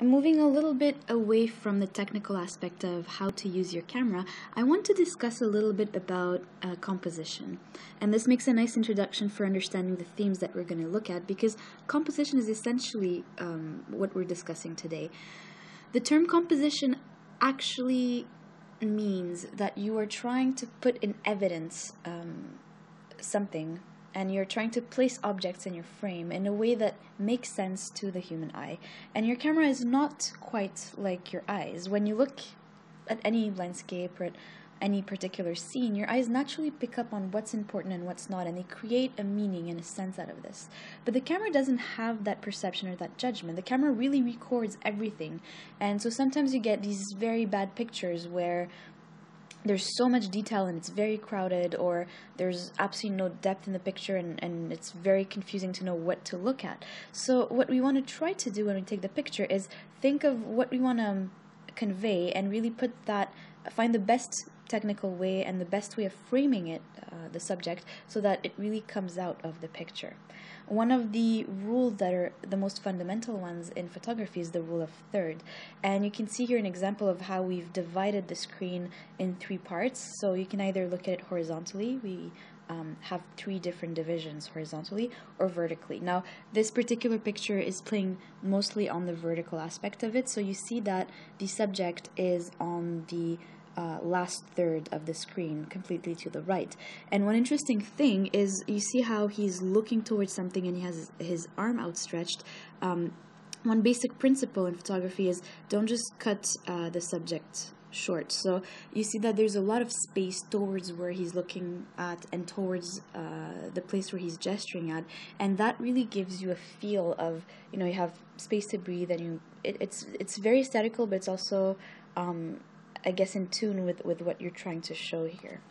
Moving a little bit away from the technical aspect of how to use your camera, I want to discuss a little bit about uh, composition. And this makes a nice introduction for understanding the themes that we're going to look at because composition is essentially um, what we're discussing today. The term composition actually means that you are trying to put in evidence um, something and you're trying to place objects in your frame in a way that makes sense to the human eye. And your camera is not quite like your eyes. When you look at any landscape or at any particular scene, your eyes naturally pick up on what's important and what's not, and they create a meaning and a sense out of this. But the camera doesn't have that perception or that judgment. The camera really records everything. And so sometimes you get these very bad pictures where there's so much detail and it's very crowded or there's absolutely no depth in the picture and, and it's very confusing to know what to look at. So what we want to try to do when we take the picture is think of what we want to convey and really put that find the best technical way and the best way of framing it, uh, the subject, so that it really comes out of the picture. One of the rules that are the most fundamental ones in photography is the rule of third. And you can see here an example of how we've divided the screen in three parts. So you can either look at it horizontally, we um, have three different divisions horizontally or vertically. Now, this particular picture is playing mostly on the vertical aspect of it, so you see that the subject is on the uh, last third of the screen completely to the right. And one interesting thing is you see how he's looking towards something and he has his arm outstretched. Um, one basic principle in photography is don't just cut uh, the subject short. So you see that there's a lot of space towards where he's looking at and towards uh, the place where he's gesturing at, and that really gives you a feel of you know you have space to breathe and you it, it's it's very aesthetical, but it's also um, I guess in tune with with what you're trying to show here.